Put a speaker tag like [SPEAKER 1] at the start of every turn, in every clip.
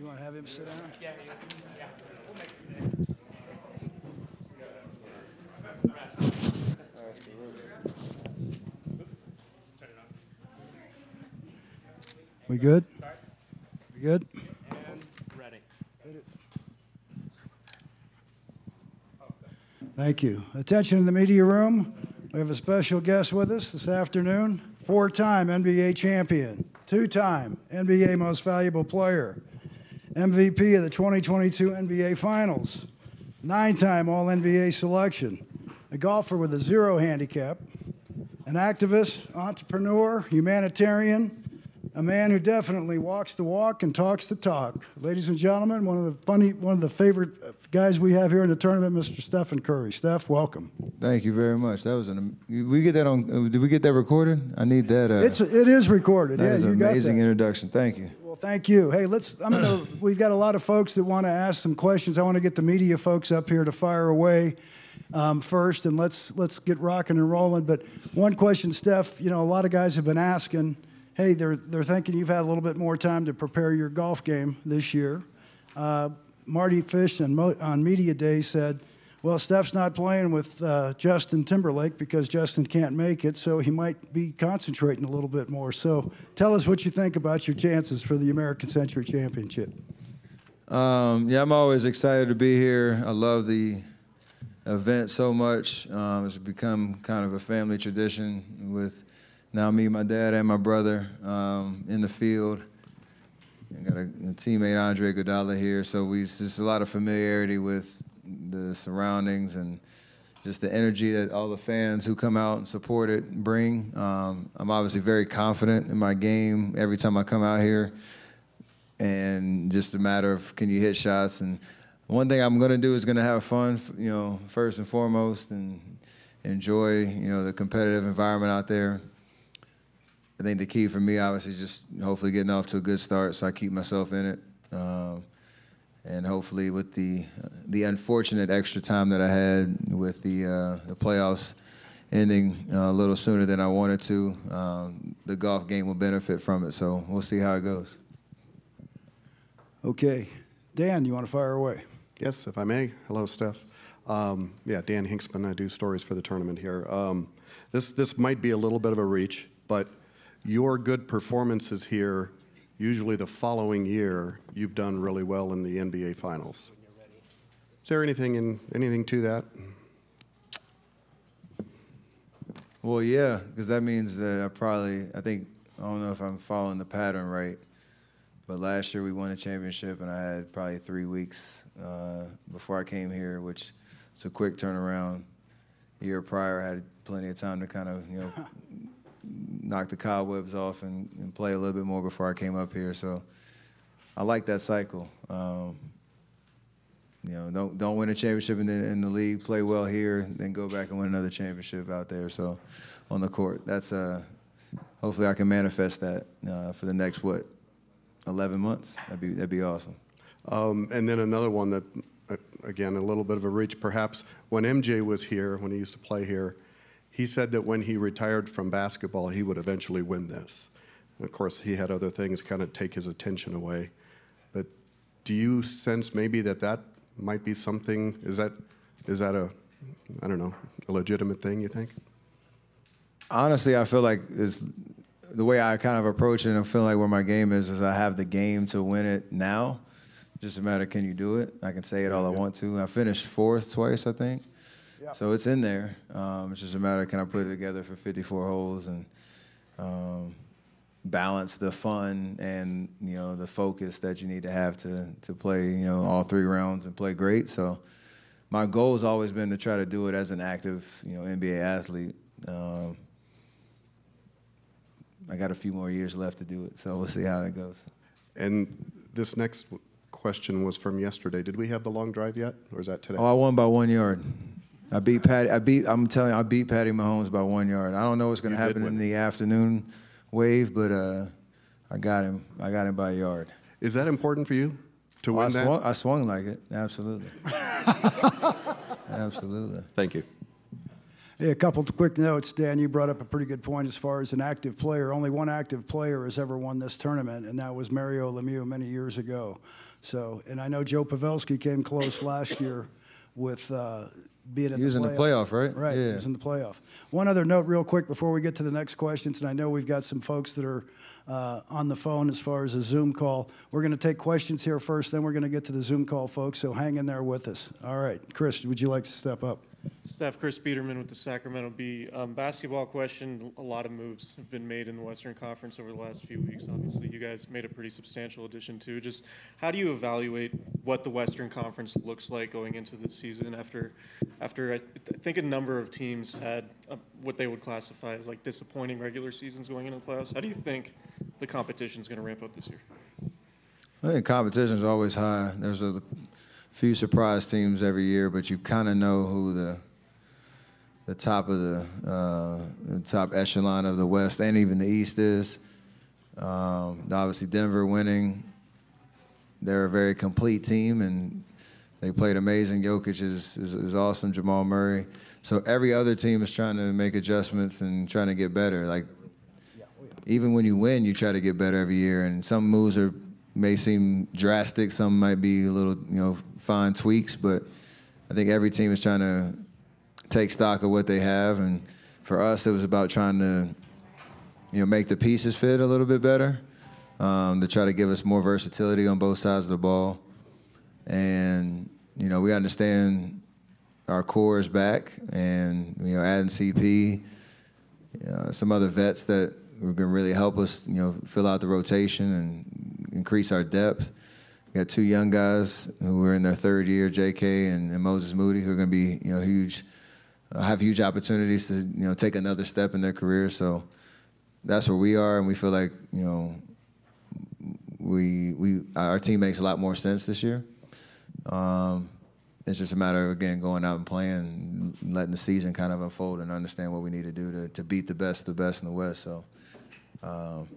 [SPEAKER 1] You want to have him sit down?
[SPEAKER 2] Yeah, yeah. We'll make it
[SPEAKER 1] We good? We good?
[SPEAKER 2] And ready.
[SPEAKER 1] Thank you. Attention in the media room. We have a special guest with us this afternoon. Four-time NBA champion, two-time NBA Most Valuable Player, MVP of the 2022 NBA Finals, nine-time All-NBA selection, a golfer with a zero handicap, an activist, entrepreneur, humanitarian, a man who definitely walks the walk and talks the talk. Ladies and gentlemen, one of the funny, one of the favorite guys we have here in the tournament, Mr. Stephen Curry. Steph, welcome.
[SPEAKER 3] Thank you very much. That was an. We get that on. uh, Did we get that recorded? I need that. Uh,
[SPEAKER 1] It's it is recorded.
[SPEAKER 3] that
[SPEAKER 1] yeah,
[SPEAKER 3] is
[SPEAKER 1] you got
[SPEAKER 3] amazing introduction. Thank you.
[SPEAKER 1] Well, thank you. Hey, let's. I'm gonna. we've got a lot of folks that want to ask some questions. I want to get the media folks up here to fire away um, first, and let's let's get rocking and rolling. But one question, Steph. You know, a lot of guys have been asking. Hey, they're they're thinking you've had a little bit more time to prepare your golf game this year. Uh, Mardy Fish and on media day said. Well, Steph's not playing with uh, Justin Timberlake because Justin can't make it, so he might be concentrating a little bit more. So tell us what you think about your chances for the American Century Championship.
[SPEAKER 3] Um, yeah, I'm always excited to be here. I love the event so much. Um, it's become kind of a family tradition with now me, my dad, and my brother um, in the field. I got a, a teammate, Andre Iguodala, here, so we just a lot of familiarity with the surroundings and just the energy that all the fans who come out and support it bring. Um, I'm obviously very confident in my game every time I come out here. And just a matter of can you hit shots. And one thing i'm going to do is going to have fun you know first and foremost and enjoy you know the competitive environment out there i think the key for me obviously is just hopefully getting off to a good start so i keep myself in it um, and hopefully with the the unfortunate extra time that i had with the uh, the playoffs ending uh, a little sooner than i wanted to um, the golf game will benefit from it so we'll see how it goes
[SPEAKER 1] Okay. Dan, you want to fire away?
[SPEAKER 4] Yes, if I may. Hello, Steph. Um, yeah, Dan Hinksman. I do stories for the tournament here. Um, this this might be a little bit of a reach, but your good performances here, usually the following year, you've done really well in the NBA Finals. Is there anything in anything to that?
[SPEAKER 3] Well, yeah, because that means that I probably, I think, I don't know if I'm following the pattern right, but last year we won a championship and I had probably three weeks uh, before I came here, which is a quick turnaround. A year prior, I had plenty of time to kind of, you know, knock the cobwebs off and, and play a little bit more before I came up here. So I like that cycle. Um, you know, don't don't win a championship in the in the league, play well here, then go back and win another championship out there. So, on the court, that's uh, hopefully I can manifest that uh, for the next what, 11 months. That'd be that'd be awesome.
[SPEAKER 4] Um, and then another one that, uh, again, a little bit of a reach perhaps. When MJ was here, when he used to play here, he said that when he retired from basketball, he would eventually win this. And of course, he had other things kind of take his attention away. But do you sense maybe that that might be something? Is that is that a, I don't know, a legitimate thing? You think?
[SPEAKER 3] Honestly, I feel like is the way I kind of approach it. and I feel like where my game is is I have the game to win it now. Just a matter of can you do it? I can say it all I want to. I finished fourth twice, I think. So it's in there. Um, it's just a matter of can I put it together for 54 holes and um, balance the fun and you know the focus that you need to have to to play you know all three rounds and play great. So my goal has always been to try to do it as an active you know NBA athlete. Um, I got a few more years left to do it, so we'll see how it goes.
[SPEAKER 4] And this next question was from yesterday. Did we have the long drive yet, or is that today?
[SPEAKER 3] Oh, I won by one yard. I beat Patty. I beat. I'm telling you, I beat Patty Mahomes by one yard. I don't know what's going to happen in the afternoon wave, but uh, I got him. I got him by a yard.
[SPEAKER 4] Is that important for you to
[SPEAKER 3] I
[SPEAKER 4] win that?
[SPEAKER 3] swung, I swung like it. Absolutely. Absolutely.
[SPEAKER 4] Thank you.
[SPEAKER 1] Yeah, a couple of quick notes. Dan, you brought up a pretty good point as far as an active player. Only one active player has ever won this tournament, and that was Mario Lemieux many years ago. So, and I know Joe Pavelski came close last year with uh, being in
[SPEAKER 3] He was
[SPEAKER 1] the
[SPEAKER 3] in the playoff, right?
[SPEAKER 1] Right, he
[SPEAKER 3] Yeah.
[SPEAKER 1] was in the playoff. One other note, real quick, before we get to the next questions, and I know we've got some folks that are uh, on the phone as far as a Zoom call. We're going to take questions here first, then we're going to get to the Zoom call, folks. So hang in there with us. All right, Chris, would you like to step up?
[SPEAKER 2] Steph Chris Peterman with the Sacramento Bee. Um, basketball question, a lot of moves have been made in the Western Conference over the last few weeks. Obviously, you guys made a pretty substantial addition too. Just how do you evaluate what the Western Conference looks like going into the season after, after I th- I think a number of teams had uh, what they would classify as like disappointing regular seasons going into the playoffs? How do you think the competition is going to ramp up this year?
[SPEAKER 3] I think competition is always high. There's a few surprise teams every year, but you kind of know who the the top of the, uh, the top echelon of the West and even the East is. Um, obviously, Denver winning. They're a very complete team, and they played amazing. Jokic is, is, is awesome. Jamal Murray. So every other team is trying to make adjustments and trying to get better. Like even when you win, you try to get better every year. And some moves are may seem drastic. Some might be a little, you know, fine tweaks. But I think every team is trying to take stock of what they have. And for us, it was about trying to, you know, make the pieces fit a little bit better. Um, to try to give us more versatility on both sides of the ball. And you know, we understand our core is back, and you know, adding CP, uh, some other vets that are going to really help us, you know, fill out the rotation and increase our depth. We got two young guys who are in their third year, J.K. and, and Moses Moody, who are going to be, you know, huge, uh, have huge opportunities to, you know, take another step in their career. So that's where we are, and we feel like, you know, we we our team makes a lot more sense this year. Um, it's just a matter of again going out and playing, letting the season kind of unfold, and understand what we need to do to, to beat the best, of the best in the West. So um,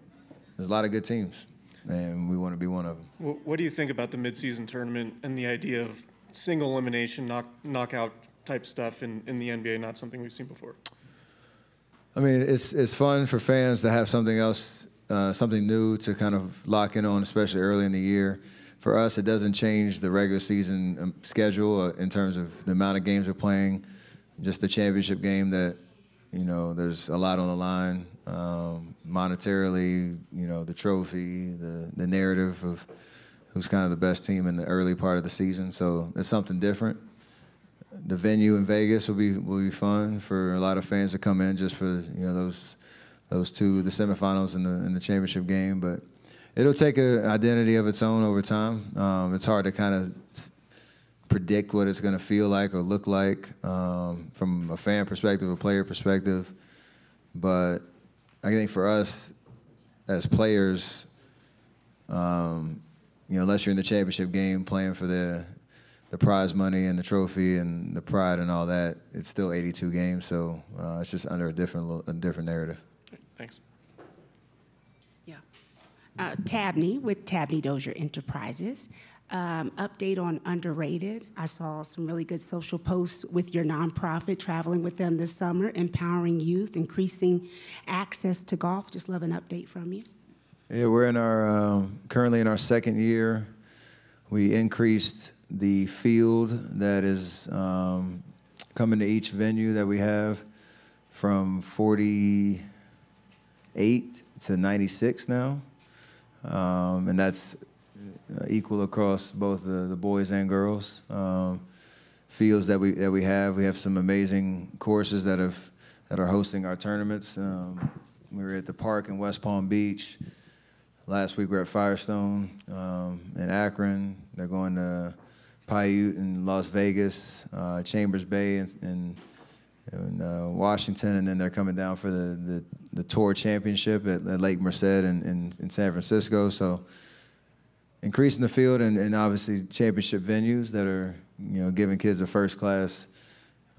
[SPEAKER 3] there's a lot of good teams, and we want to be one of them.
[SPEAKER 2] What do you think about the midseason tournament and the idea of single elimination, knock, knockout type stuff in, in the NBA? Not something we've seen before.
[SPEAKER 3] I mean, it's it's fun for fans to have something else, uh, something new to kind of lock in on, especially early in the year. For us, it doesn't change the regular season um, schedule uh, in terms of the amount of games we're playing. Just the championship game that, you know, there's a lot on the line um, monetarily. You know, the trophy, the the narrative of who's kind of the best team in the early part of the season. So it's something different the venue in Vegas will be will be fun for a lot of fans to come in just for you know those those two the semifinals and the and the championship game. But it'll take an identity of its own over time. Um, it's hard to kind of predict what it's going to feel like or look like um, from a fan perspective, a player perspective. But I think for us as players, um, you know, unless you're in the championship game playing for the the prize money and the trophy and the pride and all that, it's still 82 games. So uh, it's just under a different a different narrative.
[SPEAKER 2] Thanks.
[SPEAKER 5] Yeah. Uh, Tabney with Tabney Dozier Enterprises. Um, update on underrated. I saw some really good social posts with your nonprofit, traveling with them this summer, empowering youth, increasing access to golf. Just love an update from you.
[SPEAKER 3] Yeah, we're in our um, currently in our second year. We increased the field that is um, coming to each venue that we have from 48 to 96 now, um, and that's equal across both the, the boys and girls. Um, fields that we that we have, we have some amazing courses that have that are hosting our tournaments. Um, we were at the park in West Palm Beach. Last week we were at Firestone um, in Akron. They're going to Paiute in Las Vegas, uh, Chambers Bay in, in, in uh, Washington, and then they're coming down for the, the, the tour championship at, at Lake Merced in, in, in San Francisco. So increasing the field and, and obviously championship venues that are you know giving kids a first class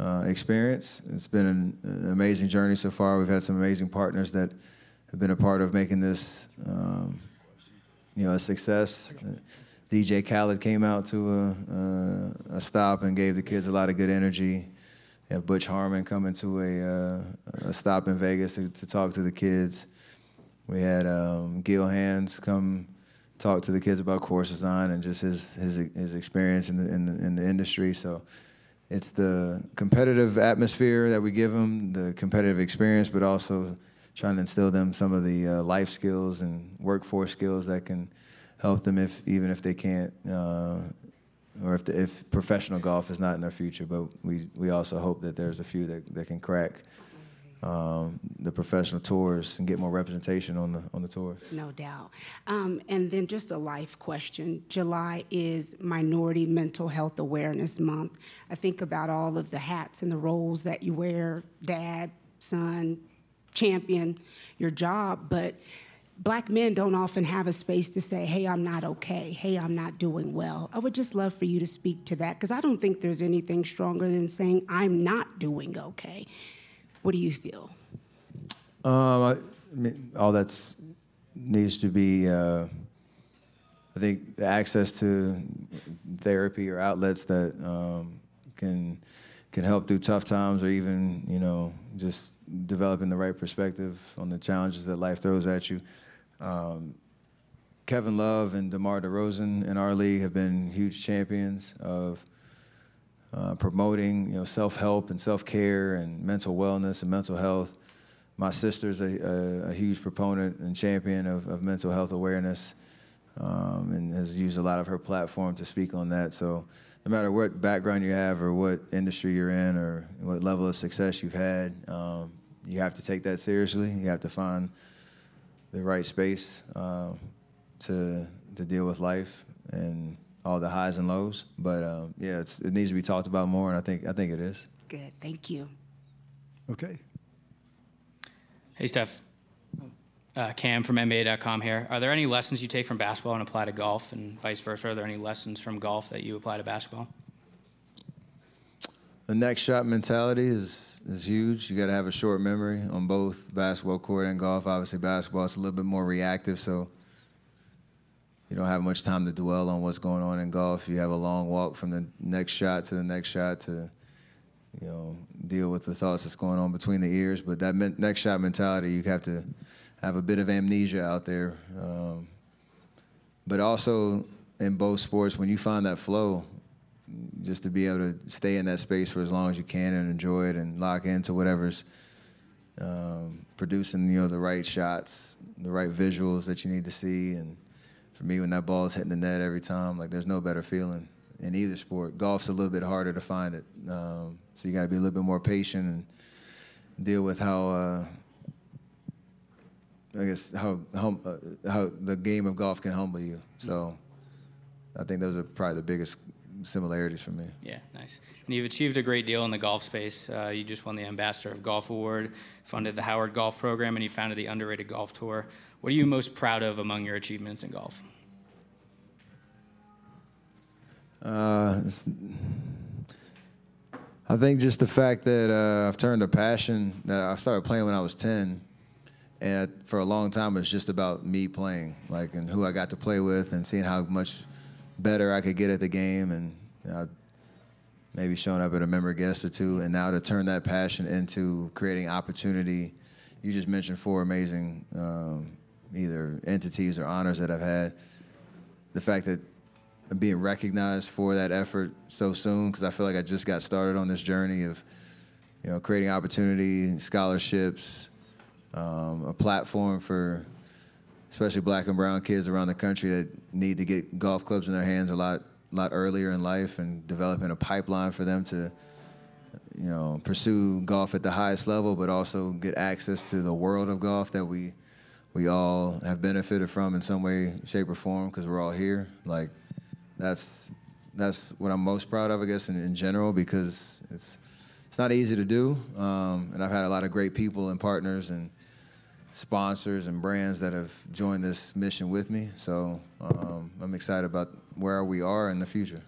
[SPEAKER 3] uh, experience. It's been an, an amazing journey so far. We've had some amazing partners that have been a part of making this um, you know a success. DJ Khaled came out to a, a, a stop and gave the kids a lot of good energy. you have Butch Harmon coming to a, uh, a stop in Vegas to, to talk to the kids. We had um, Gil Hanse come talk to the kids about course design and just his his his experience in the in the, in the industry. So it's the competitive atmosphere that we give them, the competitive experience, but also trying to instill them some of the uh, life skills and workforce skills that can help them if even if they can't uh, or if the, if professional golf is not in their future. But we we also hope that there's a few that, that can crack um, the professional tours and get more representation on the on the tours.
[SPEAKER 5] No doubt. Um, and then just a life question. July is Minority Mental Health Awareness Month. I think about all of the hats and the roles that you wear dad, son, champion, your job, but black men don't often have a space to say, hey, I'm not okay. Hey, I'm not doing well. I would just love for you to speak to that because I don't think there's anything stronger than saying, I'm not doing okay. What do you feel?
[SPEAKER 3] Um, I, mean, all that's needs to be. Uh, I think the access to therapy or outlets that um, can can help through tough times, or even you know just developing the right perspective on the challenges that life throws at you. Um, Kevin Love and DeMar DeRozan in our league have been huge champions of uh, promoting you know self-help and self-care and mental wellness and mental health. My sister's a, a, a huge proponent and champion of, of mental health awareness um, and has used a lot of her platform to speak on that. So no matter what background you have or what industry you're in or what level of success you've had, um, you have to take that seriously. You have to find the right space uh, to to deal with life and all the highs and lows. But um, yeah, it needs to be talked about more, and I think I think it is.
[SPEAKER 5] Good, thank you.
[SPEAKER 1] Okay.
[SPEAKER 6] Hey, Steph. Uh, Cam from NBA.com here. Are there any lessons you take from basketball and apply to golf, and vice versa? Are there any lessons from golf that you apply to basketball?
[SPEAKER 3] The next shot mentality is is huge. You got to have a short memory on both basketball court and golf. Obviously, basketball is a little bit more reactive, so you don't have much time to dwell on what's going on in golf. You have a long walk from the next shot to the next shot to, you know, deal with the thoughts that's going on between the ears. But that next shot mentality, you have to have a bit of amnesia out there. Um, but also in both sports, when you find that flow, just to be able to stay in that space for as long as you can and enjoy it and lock into whatever's um, producing, you know, the right shots, the right visuals that you need to see, and for me, when that ball is hitting the net every time, like there's no better feeling in either sport. Golf's a little bit harder to find it, um, so you got to be a little bit more patient and deal with how. Uh, I guess how hum, uh, how the game of golf can humble you. So, I think those are probably the biggest similarities for me.
[SPEAKER 6] Yeah, nice. And you've achieved a great deal in the golf space. Uh, you just won the Ambassador of Golf Award, funded the Howard Golf Program, and you founded the Underrated Golf Tour. What are you most proud of among your achievements in golf?
[SPEAKER 3] Uh, I think just the fact that uh, I've turned a passion that I started playing when I was 10, and for a long time it was just about me playing, like and who I got to play with, and seeing how much better I could get at the game, and you know, maybe showing up at a member guest or two, and now to turn that passion into creating opportunity. You just mentioned four amazing um, either entities or honors that I've had. The fact that I'm being recognized for that effort so soon, because I feel like I just got started on this journey of, you know, creating opportunity, scholarships, um, a platform for especially black and brown kids around the country that need to get golf clubs in their hands a lot lot earlier in life and developing a pipeline for them to you know pursue golf at the highest level but also get access to the world of golf that we we all have benefited from in some way shape or form because we're all here. Like that's that's what I'm most proud of I guess in, in general because it's it's not easy to do. Um, and I've had a lot of great people and partners and sponsors and brands that have joined this mission with me. So um, I'm excited about where we are in the future.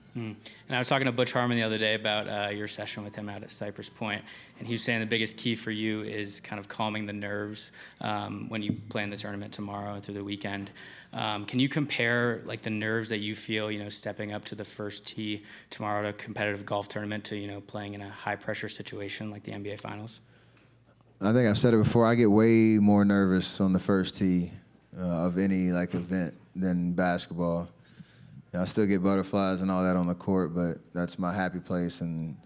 [SPEAKER 6] And I was talking to Butch Harmon the other day about uh, your session with him out at Cypress Point, and he was saying the biggest key for you is kind of calming the nerves um, when you play in the tournament tomorrow and through the weekend. Um, can you compare like the nerves that you feel, you know, stepping up to the first tee tomorrow at a competitive golf tournament to you know playing in a high pressure situation like the NBA Finals?
[SPEAKER 3] I think I've said it before. I get way more nervous on the first tee uh, of any like event than basketball. I still get butterflies and all that on the court, but that's my happy place. And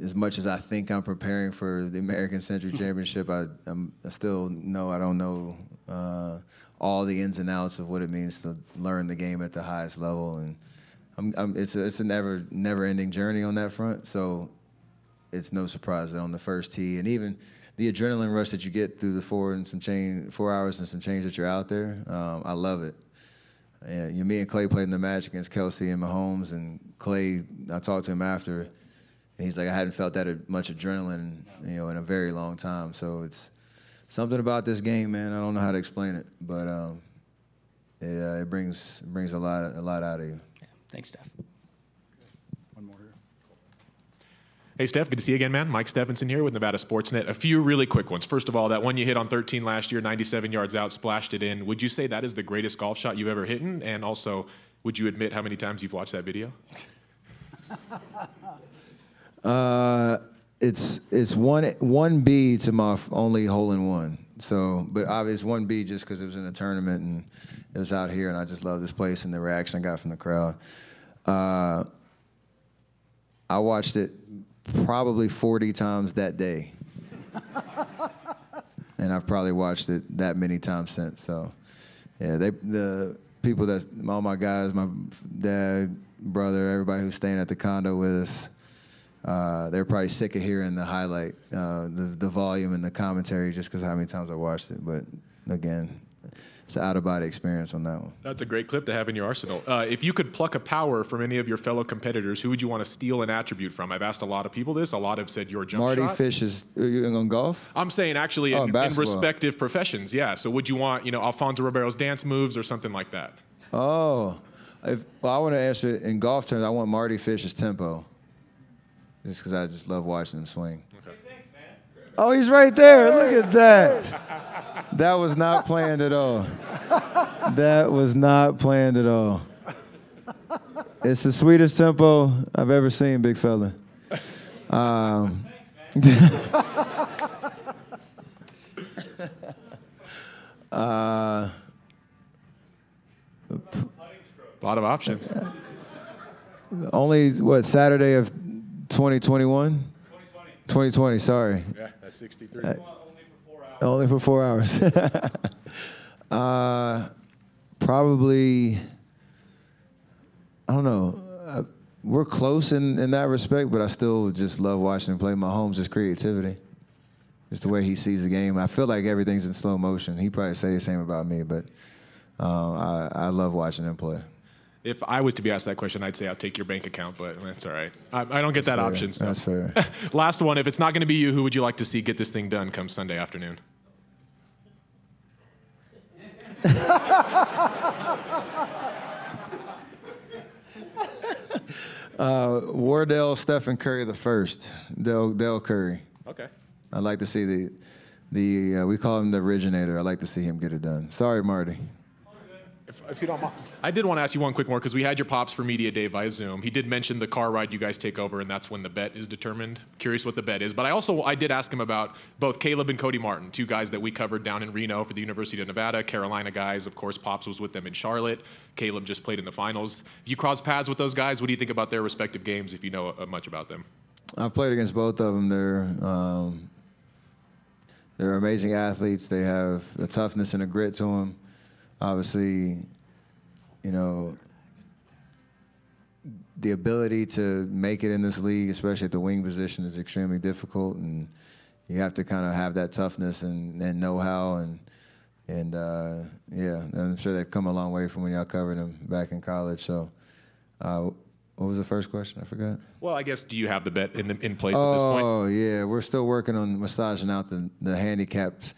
[SPEAKER 3] as much as I think I'm preparing for the American Century Championship, I, I'm, I still know I don't know uh, all the ins and outs of what it means to learn the game at the highest level. And I'm, I'm, it's a, it's a never never ending journey on that front. So it's no surprise that on the first tee and even the adrenaline rush that you get through the four and some change, four hours and some change that you're out there, um, I love it. And you, me and Klay played in the match against Kelce and Mahomes, and Klay, I talked to him after, and he's like, I hadn't felt that much adrenaline, you know, in a very long time. So it's something about this game, man. I don't know how to explain it, but um, it, uh, it brings it brings a lot a lot out of you.
[SPEAKER 6] Yeah. Thanks, Steph.
[SPEAKER 1] One more here.
[SPEAKER 7] Hey, Steph, good to see you again, man. Mike Stephenson here with Nevada Sportsnet. A few really quick ones. First of all, that one you hit on 13 last year, 97 yards out, splashed it in. Would you say that is the greatest golf shot you've ever hit? And also, would you admit how many times you've watched that video?
[SPEAKER 3] Uh, it's it's one one B to my only hole in one. So, but obviously one B just because it was in a tournament and it was out here, and I just love this place and the reaction I got from the crowd. Uh, I watched it probably 40 times that day, and I've probably watched it that many times since. So, yeah, they the people that all my guys, my dad, brother, everybody who's staying at the condo with us. Uh, they're probably sick of hearing the highlight, uh, the the volume and the commentary, just because how many times I watched it. But again, it's an out of body experience on that one.
[SPEAKER 7] That's a great clip to have in your arsenal. Uh, if you could pluck a power from any of your fellow competitors, who would you want to steal an attribute from? I've asked a lot of people this. A lot have said your jump
[SPEAKER 3] Mardy
[SPEAKER 7] shot.
[SPEAKER 3] Fish is are on golf?
[SPEAKER 7] I'm saying actually
[SPEAKER 3] Oh,
[SPEAKER 7] in,
[SPEAKER 3] in
[SPEAKER 7] in respective professions, yeah. So would you want, you know, Alfonso Ribeiro's dance moves or something like that?
[SPEAKER 3] Oh, if, well, I want to answer it in golf terms. I want Mardy Fish's tempo, just because I just love watching him swing. Oh, he's right there. Look at that. That was not planned at all. That was not planned at all. It's the sweetest tempo I've ever seen, big fella. Um, uh,
[SPEAKER 7] A lot of options.
[SPEAKER 3] Only what Saturday of 2021? 2020. 2020. Sorry,
[SPEAKER 7] yeah, that's 63.
[SPEAKER 3] Only for four hours. uh, probably. I don't know. Uh, we're close in, in that respect, but I still just love watching him play. Mahomes' just creativity. Just the way he sees the game. I feel like everything's in slow motion. He probably say the same about me, but um, I, I love watching him play.
[SPEAKER 7] If I was to be asked that question, I'd say I'll take your bank account, but that's all right. I, I don't get that
[SPEAKER 3] Fair.
[SPEAKER 7] option. So.
[SPEAKER 3] That's fair.
[SPEAKER 7] Last one. If it's not going to be you, who would you like to see get this thing done come Sunday afternoon?
[SPEAKER 3] Uh, Wardell Stephen Curry the first. Del Dell Curry.
[SPEAKER 7] Okay.
[SPEAKER 3] I'd like to see the the uh, we call him the originator. I'd like to see him get it done. Sorry, Mardy.
[SPEAKER 7] If, if you don't mind, I did want to ask you one quick more because we had your pops for media day via Zoom. He did mention the car ride you guys take over, and that's when the bet is determined. Curious what the bet is, but I also I did ask him about both Caleb and Cody Martin, two guys that we covered down in Reno for the University of Nevada, Carolina guys. Of course, pops was with them in Charlotte. Caleb just played in the finals. If you cross paths with those guys, what do you think about their respective games? If you know uh, much about them.
[SPEAKER 3] I've played against both of them. They're um, they're amazing athletes. They have a toughness and a grit to them. Obviously, you know, the ability to make it in this league, especially at the wing position, is extremely difficult, and you have to kind of have that toughness and, and know-how, and and uh, yeah, I'm sure they've come a long way from when y'all covered them back in college. So, uh, what was the first question? I forgot.
[SPEAKER 7] Well, I guess do you have the bet in the, in place at this point?
[SPEAKER 3] Oh yeah, we're still working on massaging out the, the handicaps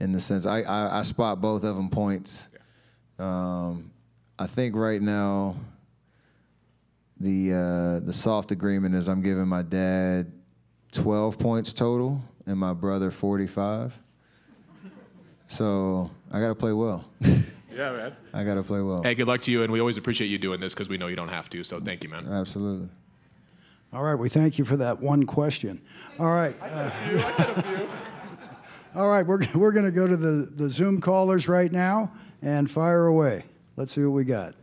[SPEAKER 3] in the sense I, I, I spot both of them points. Um, I think right now the uh, the soft agreement is I'm giving my dad 12 points total and my brother 45. So I got to play well.
[SPEAKER 7] Yeah, man.
[SPEAKER 3] I got to play well.
[SPEAKER 7] Hey, good luck to you, and we always appreciate you doing this because we know you don't have to. So thank you, man.
[SPEAKER 3] Absolutely.
[SPEAKER 1] All right, we thank you for that one question. All right. uh, All right, we're, we're going to go to the, the Zoom callers right now and fire away. Let's see what we got.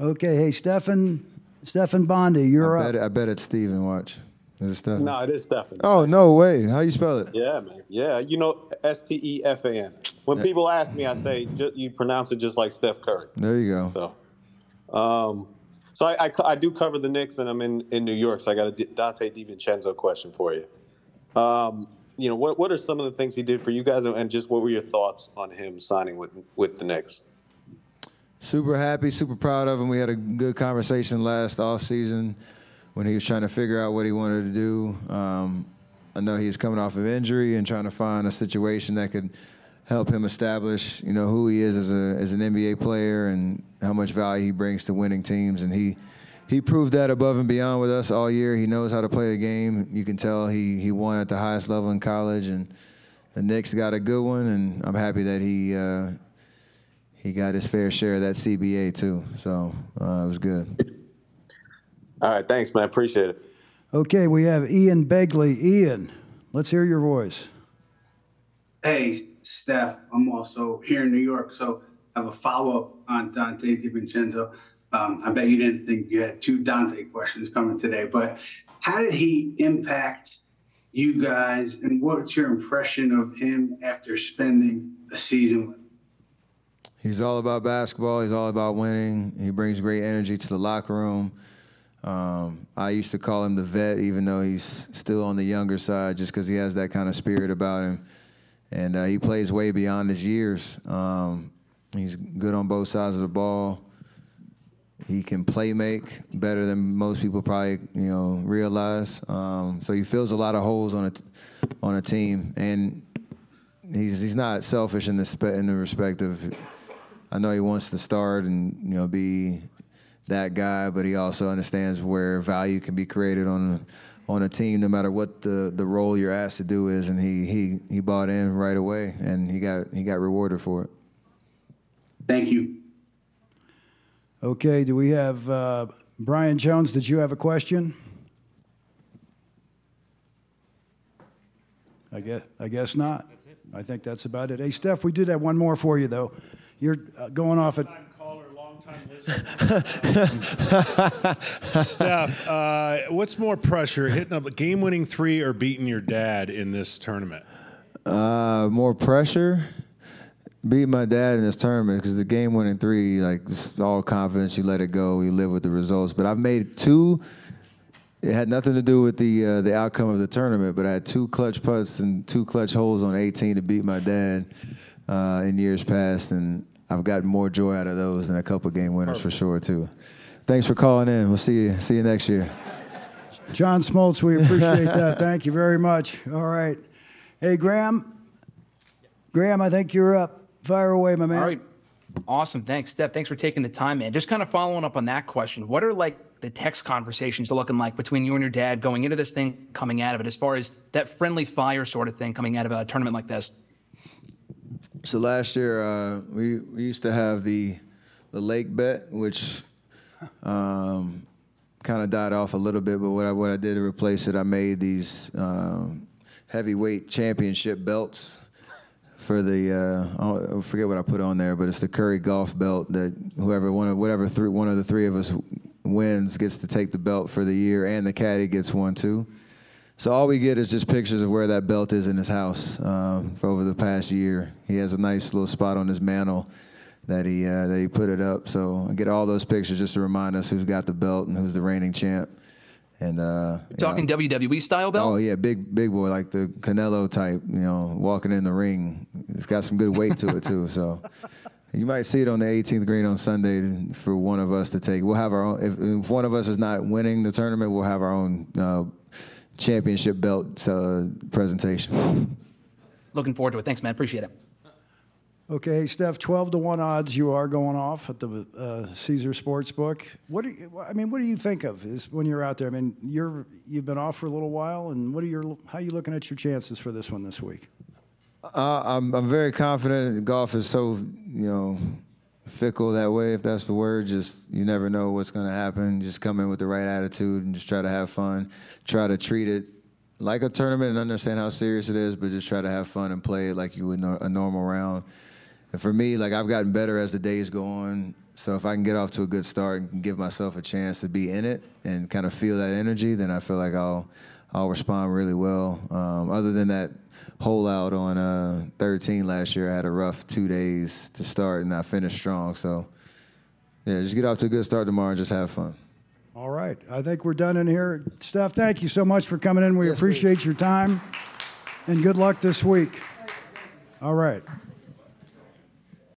[SPEAKER 1] Okay, hey, Stefan, Stefan Bondy, you're
[SPEAKER 3] I
[SPEAKER 1] up.
[SPEAKER 3] bet, I bet it's Steven. Watch. Is it Stefan?
[SPEAKER 8] No, it is Stefan.
[SPEAKER 3] Oh, no way. How you spell it?
[SPEAKER 8] Yeah, man. Yeah, you know S T E F A N. When people ask me, I say ju- you pronounce it just like Steph Curry.
[SPEAKER 3] There you go.
[SPEAKER 8] So, um, so I, I, I do cover the Knicks, and I'm in, in New York. So I got a Donte DiVincenzo question for you. Um, you know, what what are some of the things he did for you guys, and just what were your thoughts on him signing with with the Knicks?
[SPEAKER 3] Super happy, super proud of him. We had a good conversation last off season when he was trying to figure out what he wanted to do. Um, I know he was coming off of injury and trying to find a situation that could help him establish, you know, who he is as a as an NBA player and how much value he brings to winning teams. And he he proved that above and beyond with us all year. He knows how to play the game. You can tell he he won at the highest level in college, and the Knicks got a good one. And I'm happy that he. Uh, he got his fair share of that CBA too. So uh, it was good.
[SPEAKER 8] All right, thanks, man. Appreciate it.
[SPEAKER 1] Okay, we have Ian Begley. Ian, let's hear your voice.
[SPEAKER 9] Hey, Steph, I'm also here in New York, so I have a follow up on Donte DiVincenzo. Um, I bet you didn't think you had two Donte questions coming today, but how did he impact you guys, and what's your impression of him after spending a season with him?
[SPEAKER 3] He's all about basketball. He's all about winning. He brings great energy to the locker room. Um, I used to call him the vet, even though he's still on the younger side, just because he has that kind of spirit about him. And uh, he plays way beyond his years. Um, he's good on both sides of the ball. He can play make better than most people probably you know realize. Um, so he fills a lot of holes on a on a team, and he's he's not selfish in the in the respect of. I know he wants to start and you know be that guy, but he also understands where value can be created on on a team, no matter what the, the role you're asked to do is. And he he he bought in right away, and he got he got rewarded for it.
[SPEAKER 9] Thank you.
[SPEAKER 1] Okay, do we have uh, Brian Jones? Did you have a question? I guess I guess not. I think that's about it. Hey, Steph, we did have one more for you though. You're uh, going off at
[SPEAKER 10] Time caller, long time listener. Steph, uh, what's more pressure, hitting a game-winning three or beating your dad in this tournament?
[SPEAKER 3] Uh, more pressure. Beat my dad in this tournament because the game went in three, like just all confidence, you let it go, you live with the results. But I've made two. It had nothing to do with the uh, the outcome of the tournament, but I had two clutch putts and two clutch holes on 18 to beat my dad uh, in years past, and I've gotten more joy out of those than a couple game winners for sure too. Thanks for calling in. We'll see you see you next year.
[SPEAKER 1] John Smoltz. We appreciate that. Thank you very much. All right. Hey, Graham. Graham, I think you're up. Fire away, my man.
[SPEAKER 11] All right. Awesome. Thanks, Steph. Thanks for taking the time, man. Just kind of following up on that question. What are like the text conversations looking like between you and your dad going into this thing, coming out of it, as far as that friendly fire sort of thing coming out of a tournament like this?
[SPEAKER 3] So last year, uh, we we used to have the the lake bet, which um, kind of died off a little bit. But what I what I did to replace it, I made these um, heavyweight championship belts for the uh, I forget what I put on there, but it's the Curry golf belt that whoever one of whatever three one of the three of us wins gets to take the belt for the year, and the caddy gets one too. So all we get is just pictures of where that belt is in his house um, for over the past year. He has a nice little spot on his mantle that he uh, that he put it up. So I get all those pictures just to remind us who's got the belt and who's the reigning champ. And uh, you
[SPEAKER 11] Talking
[SPEAKER 3] know-
[SPEAKER 11] WWE style belt?
[SPEAKER 3] Oh yeah, big big boy like the Canelo type. You know, walking in the ring. It's got some good weight to it too. So you might see it on the 18th green on Sunday for one of us to take. We'll have our own. If, if one of us is not winning the tournament, we'll have our own uh, championship belt uh, presentation.
[SPEAKER 11] looking forward to it. Thanks, man. Appreciate it.
[SPEAKER 1] Okay, Steph, 12 to 1 odds you are going off at the uh, Caesar Sportsbook. What do you, I mean, what do you think of when you're out there? I mean, you're you've been off for a little while and what are your how are you looking at your chances for this one this week?
[SPEAKER 3] Uh, I'm, I'm very confident. Golf is so, you know, fickle that way, if that's the word. Just you never know what's going to happen. Just come in with the right attitude and just try to have fun. Try to treat it like a tournament and understand how serious it is, but just try to have fun and play it like you would a normal round. And for me, like I've gotten better as the days go on. So if I can get off to a good start and give myself a chance to be in it and kind of feel that energy, then I feel like I'll I'll respond really well. Um, other than that hole out on uh, 13 last year, I had a rough two days to start and I finished strong. So yeah, just get off to a good start tomorrow and just have fun.
[SPEAKER 1] All right. I think we're done in here. Steph, thank you so much for coming in. We
[SPEAKER 3] Yes,
[SPEAKER 1] appreciate your time and good luck this week. All right.